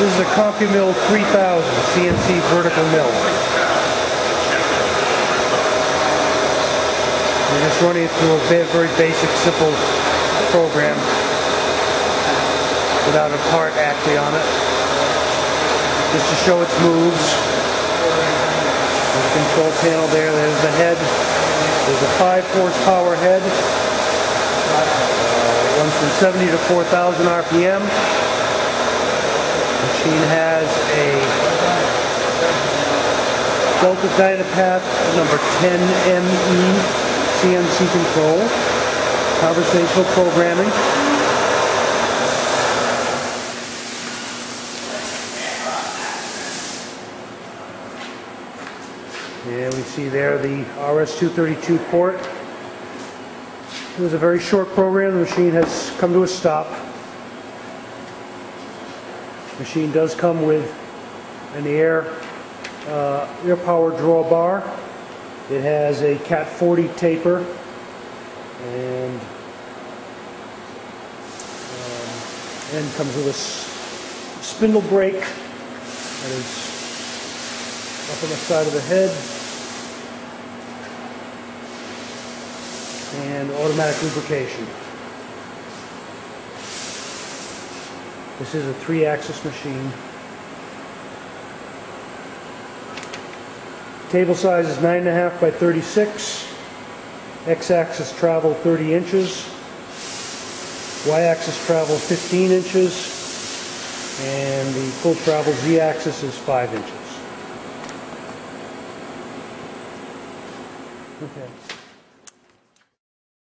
This is a CompuMill 3000 CNC vertical mill. We're just running it through a very basic, simple program without a part actually on it. Just to show its moves. There's a control panel there. There's the head. There's a 5 horsepower head. Uh, runs from 70 to 4,000 RPM. Machine has a Delta Dynapath number 10ME CNC control, conversational programming. And we see there the RS-232 port. It was a very short program. The machine has come to a stop. Machine does come with an air uh, air power draw bar. It has a Cat 40 taper and um, and comes with a spindle brake that is up on the side of the head and automatic lubrication. This is a three-axis machine. Table size is nine and a half by 36. X-axis travel 30 inches. Y-axis travel 15 inches. And the full travel Z-axis is 5 inches. Okay.